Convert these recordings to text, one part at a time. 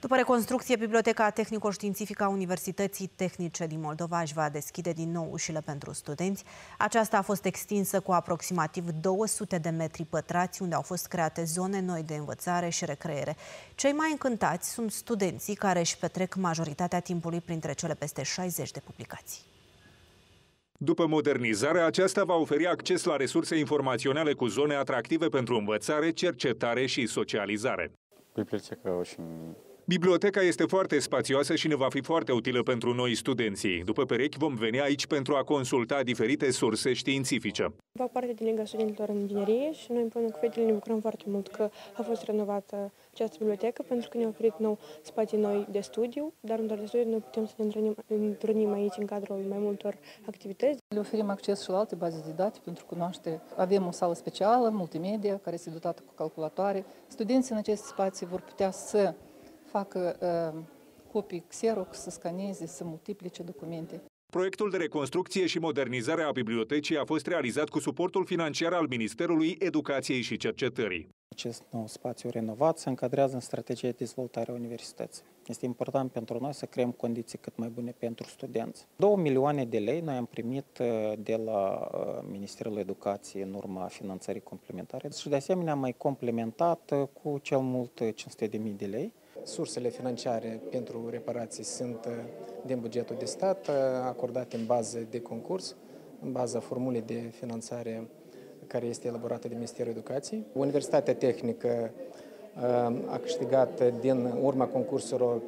După reconstrucție, Biblioteca Tehnico-Științifică a Universității Tehnice din Moldova își va deschide din nou ușile pentru studenți. Aceasta a fost extinsă cu aproximativ 200 de metri pătrați, unde au fost create zone noi de învățare și recreere. Cei mai încântați sunt studenții care își petrec majoritatea timpului printre cele peste 60 de publicații. După modernizare, aceasta va oferi acces la resurse informaționale cu zone atractive pentru învățare, cercetare și socializare. Biblioteca очень Biblioteca este foarte spațioasă și ne va fi foarte utilă pentru noi studenții. După perechi vom veni aici pentru a consulta diferite surse științifice. Fac parte din Liga Studenților în Inginerie și noi împreună cu fetele ne bucurăm foarte mult că a fost renovată această bibliotecă pentru că ne-a oferit nou spații noi de studiu, dar în doar de studiu noi putem să ne întâlnim, întâlnim aici în cadrul mai multor activități. Le oferim acces și la alte baze de date pentru cunoaște. Avem o sală specială, multimedia, care este dotată cu calculatoare. Studenții în aceste spații vor putea să facă uh, copii Xerox, să scaneze, să multiplice documente. Proiectul de reconstrucție și modernizare a bibliotecii a fost realizat cu suportul financiar al Ministerului Educației și Cercetării. Acest nou spațiu renovat se încadrează în strategia de dezvoltare a universității. Este important pentru noi să creăm condiții cât mai bune pentru studenți. 2 milioane de lei noi am primit uh, de la uh, Ministerul Educației în urma finanțării complementare și de asemenea am mai complementat uh, cu cel mult 500.000 de lei Sursele financiare pentru reparații sunt uh, din bugetul de stat, uh, acordate în bază de concurs, în baza formulei de finanțare care este elaborată de Ministerul Educației. Universitatea Tehnică uh, a câștigat din urma concursurilor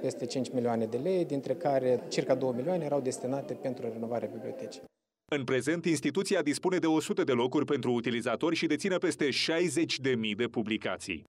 peste 5 milioane de lei, dintre care circa 2 milioane erau destinate pentru renovarea bibliotecii. În prezent, instituția dispune de 100 de locuri pentru utilizatori și deține peste 60.000 de publicații.